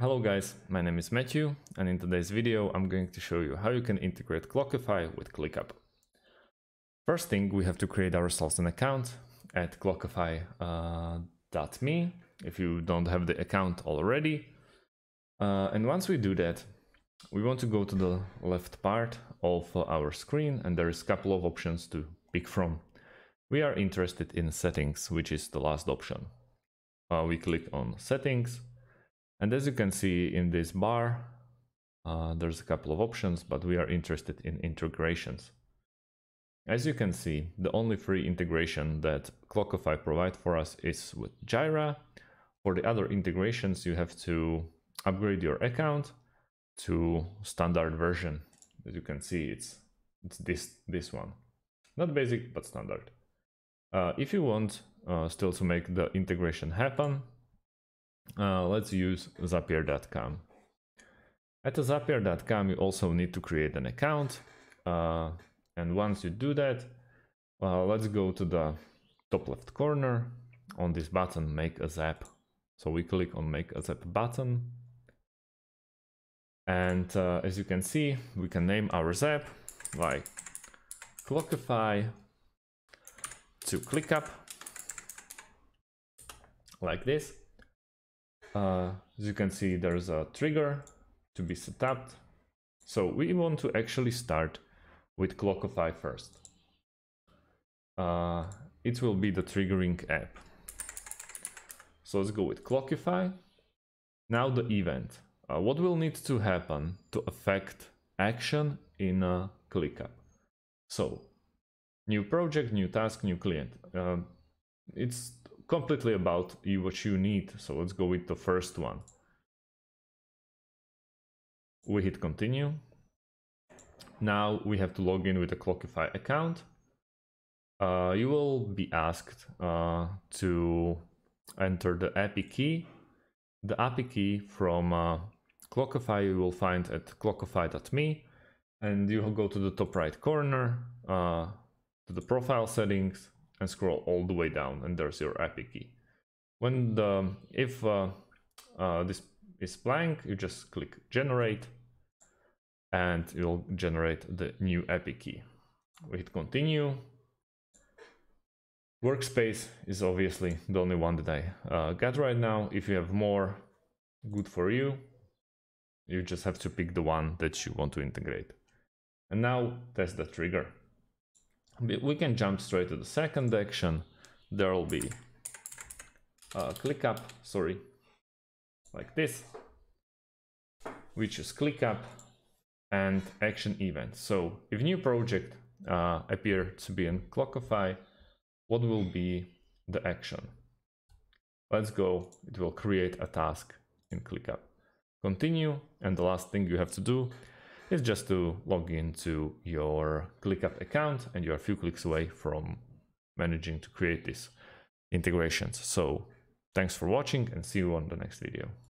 Hello guys, my name is Matthew and in today's video I'm going to show you how you can integrate Clockify with ClickUp. First thing we have to create ourselves an account at clockify.me uh, if you don't have the account already. Uh, and once we do that, we want to go to the left part of our screen and there is a couple of options to pick from. We are interested in settings, which is the last option. Uh, we click on settings and as you can see in this bar, uh, there's a couple of options, but we are interested in integrations. As you can see, the only free integration that Clockify provide for us is with Jira. For the other integrations, you have to upgrade your account to standard version. As you can see, it's, it's this, this one. Not basic, but standard. Uh, if you want uh, still to make the integration happen, uh, let's use zapier.com. At zapier.com, you also need to create an account. Uh, and once you do that, uh, let's go to the top left corner on this button, make a zap. So we click on make a zap button. And uh, as you can see, we can name our zap like Clockify to ClickUp like this. Uh, as you can see, there's a trigger to be set up. So we want to actually start with Clockify first. Uh, it will be the triggering app. So let's go with Clockify. Now the event. Uh, what will need to happen to affect action in a ClickUp? So, new project, new task, new client. Uh, it's completely about you what you need. So let's go with the first one. We hit continue. Now we have to log in with a Clockify account. Uh, you will be asked uh, to enter the API key. The API key from uh, Clockify you will find at clockify.me and you will go to the top right corner uh, to the profile settings and scroll all the way down and there's your API key. When the, if uh, uh, this is blank, you just click generate and it will generate the new API key. We hit continue. Workspace is obviously the only one that I uh, got right now. If you have more, good for you. You just have to pick the one that you want to integrate. And now test the trigger we can jump straight to the second action. There will be a ClickUp, sorry, like this, which is ClickUp and action event. So if new project uh, appear to be in Clockify, what will be the action? Let's go, it will create a task in ClickUp. Continue, and the last thing you have to do is just to log into your ClickUp account and you're a few clicks away from managing to create these integrations. So thanks for watching and see you on the next video.